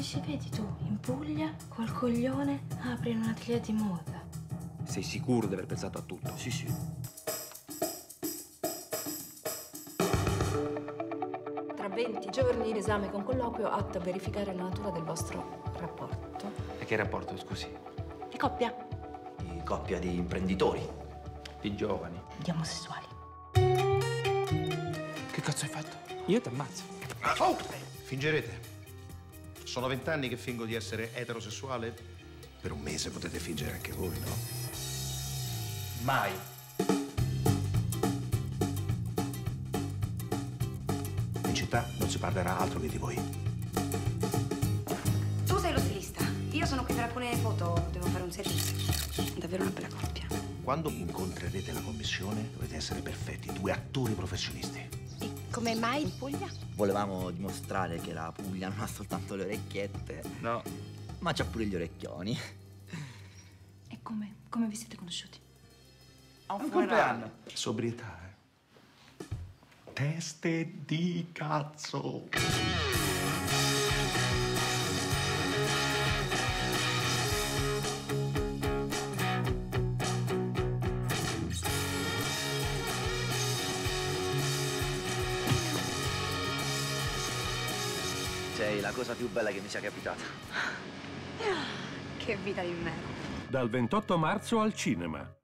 Dici, vedi tu, in Puglia, col coglione, apri un atelier di moda. Sei sicuro di aver pensato a tutto? Sì, sì. Tra 20 giorni l'esame con colloquio atto a verificare la natura del vostro rapporto. E che rapporto, scusi? Di coppia, Di coppia di imprenditori. Di giovani. di omosessuali. Che cazzo hai fatto? Io ti ammazzo. Fingerete. Sono vent'anni che fingo di essere eterosessuale. Per un mese potete fingere anche voi, no? Mai. In città non si parlerà altro che di voi. Tu sei lo stilista. Io sono qui per alcune foto. Devo fare un servizio. Davvero una bella coppia. Quando incontrerete la commissione dovete essere perfetti, due attori professionisti. Come mai in Puglia? Volevamo dimostrare che la Puglia non ha soltanto le orecchiette, No. ma c'ha pure gli orecchioni. E come? Come vi siete conosciuti? Un compleanno. Sobrietà, eh? Teste di cazzo. Sei la cosa più bella che mi sia capitata. Che vita di merda. Dal 28 marzo al cinema.